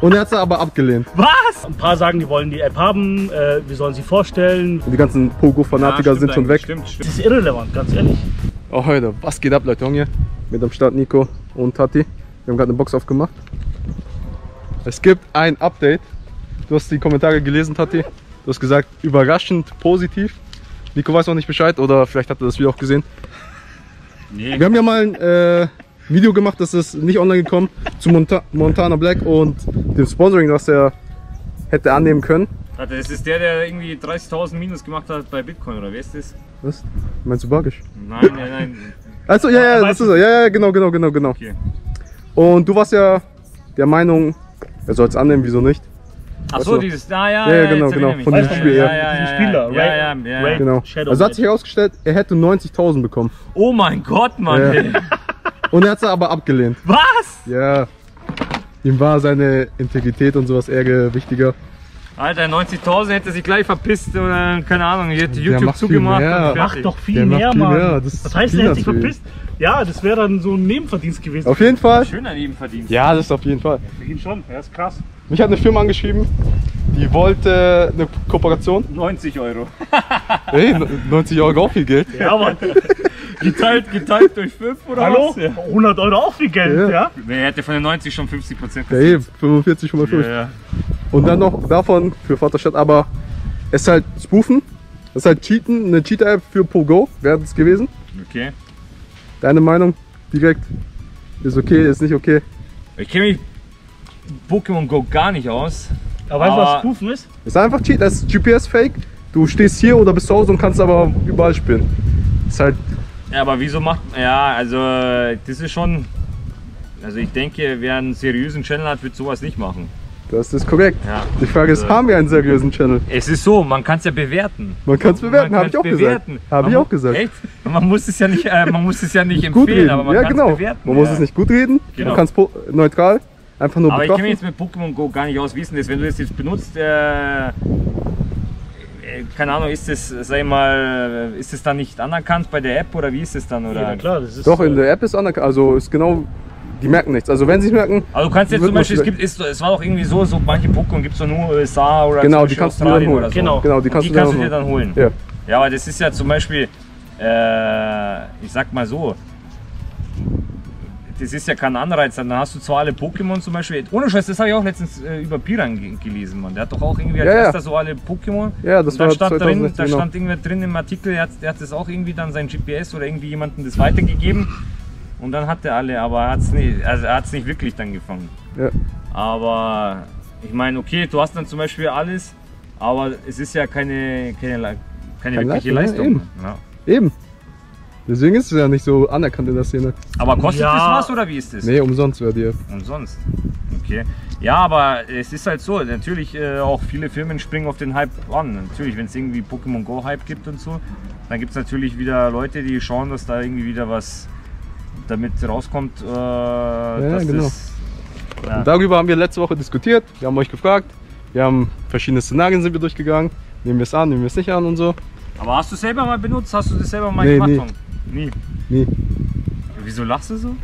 Und er hat sie aber abgelehnt. Was? Ein paar sagen, die wollen die App haben, äh, wir sollen sie vorstellen. Und die ganzen Pogo-Fanatiker sind schon weg. Stimmt, Das stimmt. ist irrelevant, ganz ehrlich. Oh, heute, was geht ab, Leute? Junge, mit am Start Nico und Tati. Wir haben gerade eine Box aufgemacht. Es gibt ein Update. Du hast die Kommentare gelesen, Tati. Du hast gesagt, überraschend positiv. Nico weiß noch nicht Bescheid oder vielleicht hat er das Video auch gesehen. Nee. Wir haben ja mal ein äh, Video gemacht, das ist nicht online gekommen, zu Monta Montana Black und dem Sponsoring, was er hätte annehmen können. Warte, Das ist der, der irgendwie 30.000 Minus gemacht hat bei Bitcoin, oder wer ist das? Was? Meinst du Bagisch? Nein, nein, nein. Also ja, ja, das ist er. Ja, ja, genau, genau, genau, genau. Okay. Und du warst ja der Meinung, er soll es annehmen, wieso nicht? Ach Weißt so, du? dieses, ah, ja, Ja, ja, genau, genau, von diesem ja, Spiel, ja, ja. ja, Spieler, ja, Ray- ja, ja, ja. Genau. Also hat sich herausgestellt, er hätte 90.000 bekommen. Oh mein Gott, Mann. Ja. ey. Und er hat sie aber abgelehnt. Was? Ja. Ihm war seine Integrität und sowas eher wichtiger. Alter, 90.000 hätte sich gleich verpisst oder keine Ahnung, hätte YouTube macht viel zugemacht. mehr. und Mach fertig. doch viel Der macht mehr, viel Mann. mehr, das Was heißt, er hätte sich verpisst? Ja, das wäre dann so ein Nebenverdienst gewesen. Auf jeden Fall. Schöner Nebenverdienst. Ja, das ist auf jeden Fall. Für ihn schon, ja, ist krass. Mich hat eine Firma angeschrieben, die wollte eine Kooperation. 90 Euro. Hey, 90 Euro auch viel Geld. Ja, aber Geteilt, geteilt durch 5 oder hallo? was? Ja. 100 Euro auch viel Geld, Ja. ja? Nee, er hätte von den 90 schon 50 Prozent. Ja, eh, 45, 55. Ja, ja. Und dann noch davon für Vaterstadt, aber es ist halt Spoofen. Das ist halt Cheaten, eine Cheater-App für Pogo wäre es gewesen. Okay. Deine Meinung direkt? Ist okay, ist nicht okay? Ich kenne mich Pokémon Go gar nicht aus. Aber weißt du, was Spoofen ist? Ist einfach Cheat, das ist GPS-Fake. Du stehst hier oder bist zu Hause und kannst aber überall spielen. Ist halt, Ja, aber wieso macht. Ja, also, das ist schon. Also, ich denke, wer einen seriösen Channel hat, wird sowas nicht machen. das ist korrekt. Ja. Die Frage ist, Also- haben wir einen seriösen Channel? Es ist so, man kann es ja bewerten. Man kann es bewerten, habe ich auch kann's gesagt. bewerten. Habe ich auch gesagt. Echt? Man muss es ja nicht, äh, man muss es ja nicht Gut empfehlen, reden. aber man ja, kann genau. es bewerten. Man muss ja. es nicht gut reden. Genau. Man kann es neutral einfach nur Aber ich kenne mich betrachten. jetzt mit Pokémon Go gar nicht aus. Wie ist denn das, wenn du das jetzt benutzt? Äh, keine Ahnung, ist das, sag ich mal, ist das dann nicht anerkannt bei der App oder wie ist das dann? Oder? Ja, klar, das ist. Doch, in äh, der App ist anerkannt. Also ist genau, die merken nichts. Also wenn sie es merken, Also du kannst jetzt zum Beispiel, es, gibt, ist, es war doch irgendwie so, so manche Pokémon gibt es nur USA oder Genau, die kannst du dir Australien dann holen. oder so. Genau. genau, die kannst die du dir kannst du dir dann holen. Ja. Ja, aber das ist ja zum Beispiel, äh, ich sag mal so, das ist ja kein Anreiz. Dann hast du zwar alle Pokémon zum Beispiel, ohne Scheiß, das habe ich auch letztens äh, über Piran ge gelesen, man. Der hat doch auch irgendwie als Ja, ja. erster so alle Pokémon. Ja, das Und war stand drin, 2016, da genau. stand irgendwie drin im Artikel, er hat, der hat das auch irgendwie dann sein GPS oder irgendwie jemandem das weitergegeben. Und dann hat er alle, aber er hat es nicht, also er hat's nicht wirklich dann gefangen. Ja. Aber ich meine, okay, du hast dann zum Beispiel alles, aber es ist ja keine, keine, keine Keine wirkliche Leistung, Leistung. ja, Ja. Eben. Deswegen ist es ja nicht so anerkannt in der Szene. Aber kostet Ja. das was oder wie ist das? Nee, umsonst wäre App. Umsonst. Okay. Ja, aber es ist halt so, natürlich äh, auch viele Firmen springen auf den Hype an. Natürlich, wenn es irgendwie Pokémon Go Hype gibt und so, dann gibt es natürlich wieder Leute, die schauen, dass da irgendwie wieder was damit rauskommt. Äh, dass genau. Das, ja. Und darüber haben wir letzte Woche diskutiert. Wir haben euch gefragt. Wir haben verschiedene Szenarien sind wir durchgegangen. Nehmen wir es an, nehmen wir es nicht an und so. Aber hast du selber mal benutzt? Hast du das selber mal Nee, gemacht? Nie. Nie. Nee. Wieso lachst du so?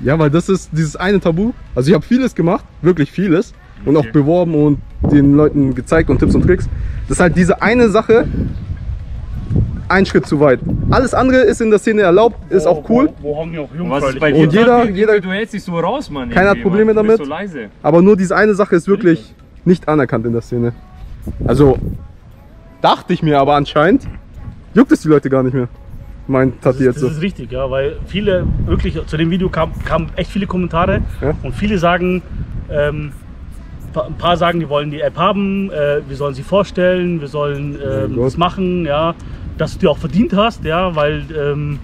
Ja, weil das ist dieses eine Tabu. Also ich habe vieles gemacht, wirklich vieles. Und auch Okay. beworben und den Leuten gezeigt und Tipps und Tricks. Das ist halt diese eine Sache, ein Schritt zu weit. Alles andere ist in der Szene erlaubt, ist wo- auch cool. Wo, wo haben wir auch Und was ist jungfräulich? bei dir? Und jeder- jeder- Du hältst dich so raus, Mann. Keiner hat Probleme Mann. Damit. so leise. Aber nur diese eine Sache ist wirklich nicht anerkannt in der Szene. Also dachte ich mir aber anscheinend, juckt es die Leute gar nicht mehr. Meint Das Tati ist, jetzt das so. ist richtig, ja, weil viele, wirklich, zu dem Video kamen kam echt viele Kommentare Ja. und viele sagen, ähm, ein paar sagen, die wollen die App haben, äh, wir sollen sie vorstellen, wir sollen ähm, Gott. das machen, ja, dass du die auch verdient hast, ja, weil ähm,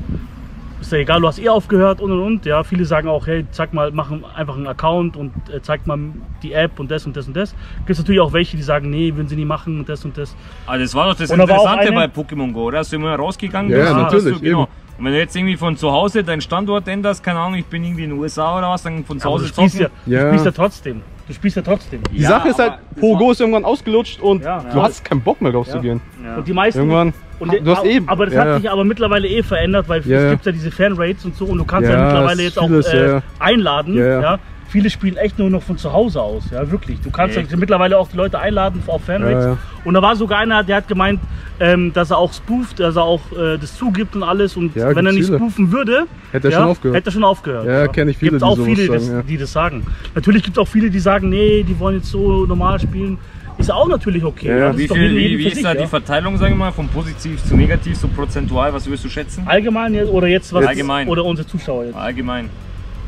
ist ja egal, du hast eh aufgehört und und und, ja, viele sagen auch, hey, zeig mal, mach einfach einen Account und äh, zeig mal die App und das und das und das. Gibt es natürlich auch welche, die sagen, nee, würden sie nie machen und das und das. Ah, das war doch das Und Interessante eine- bei Pokémon Go, oder? Dass du immer rausgegangen Ja, bist. ja, dass natürlich, Du, genau. Und wenn du jetzt irgendwie von zu Hause deinen Standort änderst, keine Ahnung, ich bin irgendwie in den USA oder was, dann von zu du Hause ja, zocken. du Ja. spielst ja trotzdem. Du spielst ja trotzdem. Die Ja, Sache ist halt, Pogo ist irgendwann ausgelutscht und Ja. du Ja. hast keinen Bock mehr rauszugehen. Ja. Und die meisten. Irgendwann, Und du hast aber- eben. Aber das ja, hat sich aber mittlerweile eh verändert, weil Ja, es ja. gibt ja diese Fanrates und so und du kannst ja, Ja, mittlerweile jetzt auch äh, ja, ja. einladen. Ja, Ja, ja. Viele spielen echt nur noch von zu Hause aus. Ja, wirklich. Du kannst ja mittlerweile auch die Leute einladen auf Fanrates. Ja, ja. Und da war sogar einer, der hat gemeint, ähm, dass er auch spooft, dass er auch äh, das zugibt und alles. Und Ja, wenn er nicht viele. spoofen würde, Hätte er ja, schon aufgehört. Hätte er schon aufgehört. Ja, kenn ich viele, Gibt's die auch viele, sagen, das, ja. die das sagen. Natürlich gibt es auch viele, die sagen, nee, die wollen jetzt so normal spielen. Ist auch natürlich okay. Ja, ja. Wie, viel, jedem- wie, wie für ist sich, da ja. die Verteilung, sage ich mal, von positiv zu negativ, so prozentual? Was würdest du schätzen? Allgemein jetzt, oder jetzt was Allgemein. oder unsere Zuschauer jetzt? Allgemein.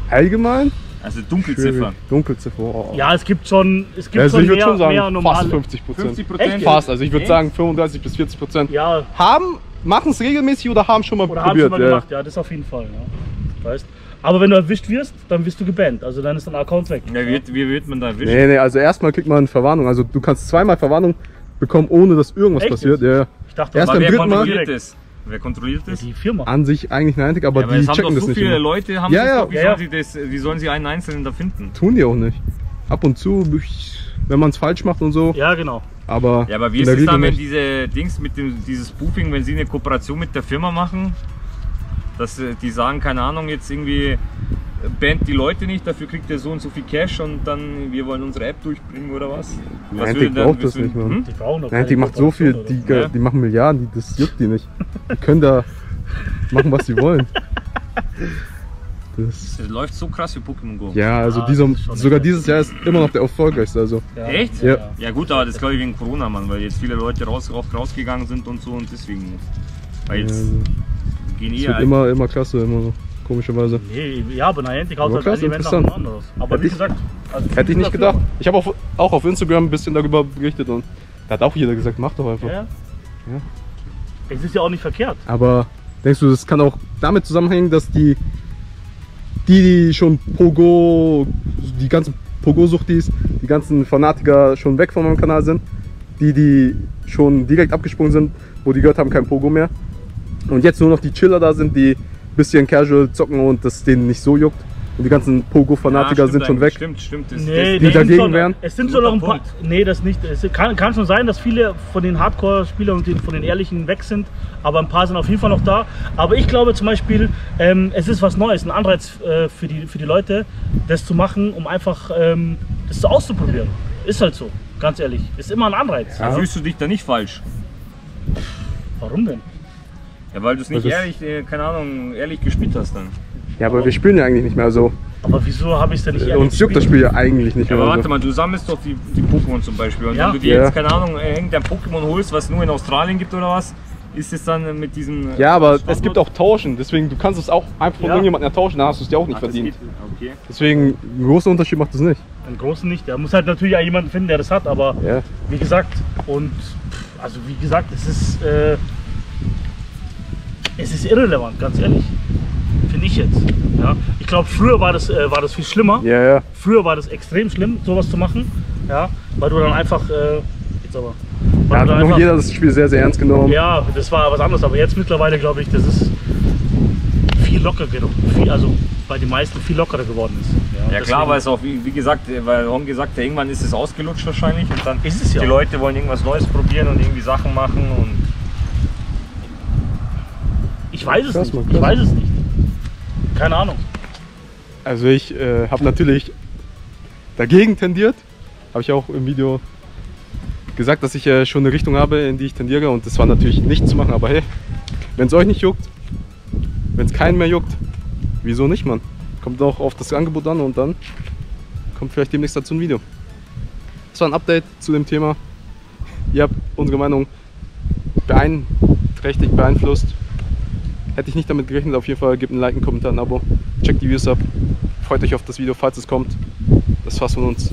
Allgemein? Also. Dunkelziffer. Dunkelziffer. Oh. Ja, es gibt schon, es gibt also schon ich würde mehr, schon sagen, mehr fast normale. 50 Prozent. 50 Prozent. Fast, also ich würde sagen 35 bis 40 Prozent. Ja, Haben, machen es regelmäßig oder haben schon mal oder haben probiert. schon mal ja. gemacht, ja, das auf jeden Fall. Ja. Weißt? Aber wenn du erwischt wirst, dann wirst du gebannt. Also dann ist dein Account weg. Ja, wie, wird- wie wird man da erwischt? Nee, nee, also erstmal kriegt man Verwarnung. Also du kannst zweimal Verwarnung bekommen, ohne dass irgendwas Echt passiert. Ja. Ich dachte, Erst beim dritten Mal- kontrolliert das? Wer kontrolliert das? die Firma. an sich eigentlich nein, aber Ja, aber die es haben doch checken das so nicht viele immer. Leute, haben Ja, das ja. doch, wie, Ja, sollen ja. sie das, wie sollen sie einen Einzelnen da finden? Tun die auch nicht. Ab und zu, wenn man es falsch macht und so. Ja, genau. Aber, Ja, aber wie ist es dann, wenn diese Dings mit dem, dieses Spoofing, wenn sie eine Kooperation mit der Firma machen, dass äh, die sagen, keine Ahnung, jetzt irgendwie äh, bandt die Leute nicht, dafür kriegt ihr so und so viel Cash und dann wir wollen unsere App durchbringen oder was? was würde dann- braucht das nicht, Mann. Hm? Die brauchen doch Nein, die macht so viel, die, Ja. die machen Milliarden, die, das juckt die nicht. Die können da machen, was sie wollen. Das, Das läuft so krass wie Pokémon Go. ja, also Ah, dieser, das ist schon sogar dieses Jahr ist immer noch der erfolgreichste. Also. so. Ja. Echt? Ja. Ja gut, aber das glaube ich wegen Corona, Mann, weil jetzt viele Leute raus, raus, rausgegangen sind und so und deswegen. Weil jetzt Also, gehen es eh wird immer, immer klasse, immer so, komischerweise. Nee, ja, aber Niantic haut Aber halt krass, ein Event nach dem anderes. Aber Hätte wie ich- gesagt, also Hätte ich nicht dafür- gedacht. Ich habe auch, auch auf Instagram ein bisschen darüber berichtet und da hat auch jeder gesagt, mach doch einfach. Ja. ja. Es ist ja auch nicht verkehrt. Aber denkst du, das kann auch damit zusammenhängen, dass die, die, die schon Pogo, die ganzen Pogo-Suchtis, die ganzen Fanatiker schon weg von meinem Kanal sind, die, die schon direkt abgesprungen sind, wo die gehört haben, kein Pogo mehr. Und jetzt nur noch die Chiller da sind, die bisschen casual zocken und das denen nicht so juckt. Und die ganzen Pogo-Fanatiker Ja, sind schon weg. Stimmt, stimmt. Das, Nee, das, die dagegen schon, wären? Es sind so noch ein paar. Punkt. Nee, das nicht. Es kann, kann schon sein, dass viele von den Hardcore-Spielern und den, von den Ehrlichen weg sind, aber ein paar sind auf jeden Fall noch da. Aber ich glaube zum Beispiel, ähm, es ist was Neues, ein Anreiz äh, für, die, für die Leute, das zu machen, um einfach ähm, das so auszuprobieren. Ist halt so, ganz ehrlich. Ist immer ein Anreiz. Da fühlst du dich da nicht falsch. Warum denn? Ja, weil du es nicht Das ehrlich, äh, keine Ahnung, ehrlich gespielt hast dann. Ja, aber wir spielen ja eigentlich nicht mehr so. Aber wieso habe ich es denn nicht ehrlich Uns juckt das gespielt? Spiel ja eigentlich nicht Ja, mehr. aber so. warte mal, du sammelst doch die, die Pokémon zum Beispiel. Und Ja. wenn du dir Ja. jetzt, keine Ahnung, äh, irgendein Pokémon holst, was nur in Australien gibt oder was, ist es dann äh, mit diesem. äh, Ja, aber es Standort- gibt auch Tauschen, deswegen du kannst es auch einfach von Ja. irgendjemandem ertauschen, da hast du es dir auch nicht Ach, das verdient. Okay. Deswegen, einen großen Unterschied macht es nicht. Einen großen nicht. Der muss halt natürlich auch jemanden finden, der das hat, aber Ja. wie gesagt, und also wie gesagt, es ist, äh, es ist irrelevant, ganz ehrlich. Finde ich jetzt. Ja? Ich glaube, früher war das, äh, war das viel schlimmer. Ja, ja. Früher war das extrem schlimm, sowas zu machen. Ja? Weil du dann einfach. Äh, jetzt aber. Da hat noch einfach- jeder das Spiel sehr, sehr ernst genommen. ja, das war was anderes, aber jetzt mittlerweile glaube ich, das ist viel lockerer geworden. Viel, also bei den meisten viel lockerer geworden ist. Ja klar, weil es auch, wie, wie gesagt, weil Ron gesagt hat, irgendwann ist es ausgelutscht wahrscheinlich und dann Ist es ja die. Leute wollen irgendwas Neues probieren und irgendwie Sachen machen und weiß es Krass, nicht. Ich weiß es nicht. Keine Ahnung. Also ich äh, habe natürlich dagegen tendiert. Habe ich auch im Video gesagt, dass ich äh, schon eine Richtung habe, in die ich tendiere. Und das war natürlich nicht zu machen. Aber hey, wenn es euch nicht juckt, wenn es keinen mehr juckt, wieso nicht, Mann? Kommt auch auf das Angebot an und dann kommt vielleicht demnächst dazu ein Video. Das war ein Update zu dem Thema. Ihr habt unsere Meinung beeinträchtigt, beeinflusst. Hätte ich nicht damit gerechnet. Auf jeden Fall gebt ein Like, einen Kommentar, ein Abo. Checkt die Views ab. Freut euch auf das Video, falls es kommt. Das war's von uns.